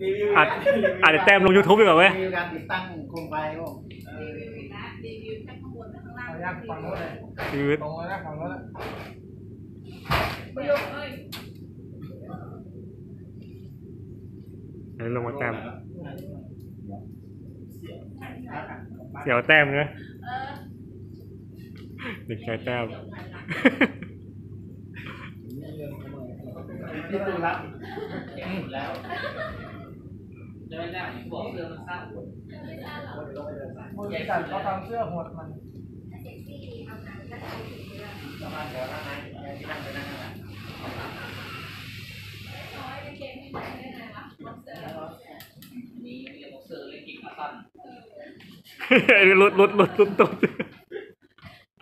รีวิวอาจอาจจะแต้มลง YouTube ดีกว่าเว้ยรีวิวการติดตั้งโคมไฟครับผมรีวิวอีกแล้วรีวิวทั้งข้างบนทั้งข้างล่างขออนุญาตฟังรถเลยชีวิตตรงเลยนะฟังรถนะประโยคเอ้ยอันนี้ลงมาแต้ม เสียวแต้มเนอะเออเด็กชายแต้ม พี่ตูรับแล้วจะไม่ได้บอกเรื่องมันสร้างผลบริษัทเขาทำเสื้อหดมันประมาณเดี๋ยวนั่งนั่งที่นั่งไปนั่งนั่งน้อยเกมที่ไหนได้ไงวะบ็อกเซอร์นี้เรียกว่าเซอร์เล็กกินขาสั้นลุดลุดลุดลุดตุด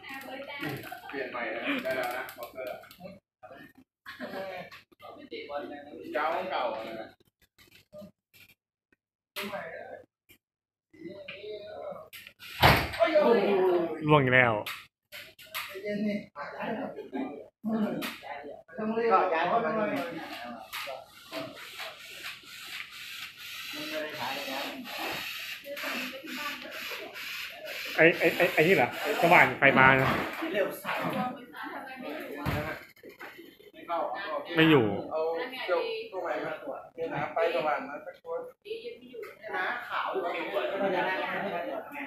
แอบเลยแต่เปลี่ยนใหม่นะได้แล้วนะบ็อกเซอร์ ไม่เตะบอลนะ เจ้าเก่าอะไรนะ ล่วงอีกแล้ว เย็นนี่ต้องรีบก็ย้ายเข้ามาเลยมันไม่ได้ขายแล้ว ไอ้ไอ้ไอ้ไอ้นี่เหรอไอ้สว่านไฟมานะ ไม่อยู่ไม่เข้าไม่อาเกี่ยวตัวใหม่มาตรวจเดี๋ยวหาไฟสว่างมาสักตัวดียังไม่อยู่นะขาวอยู่ก็ไม่ได้นั่งไม่ได้ตรวจไง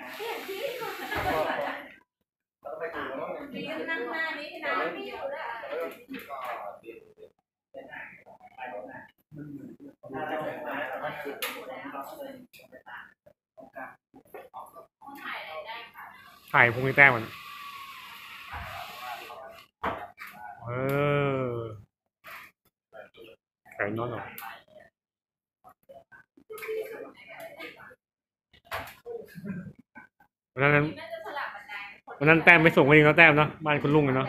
เราไปดูแล้วดีนั่งหน้านี้นะไม่อยู่แล้วถ่ายพวกนี้แต้มมันเออ ไก่น้อยหรอวันนั้นวันนั้นแต้มไม่ส่งก็ยิงแล้วแต้มเนาะบ้านคุณลุงเลยเนาะ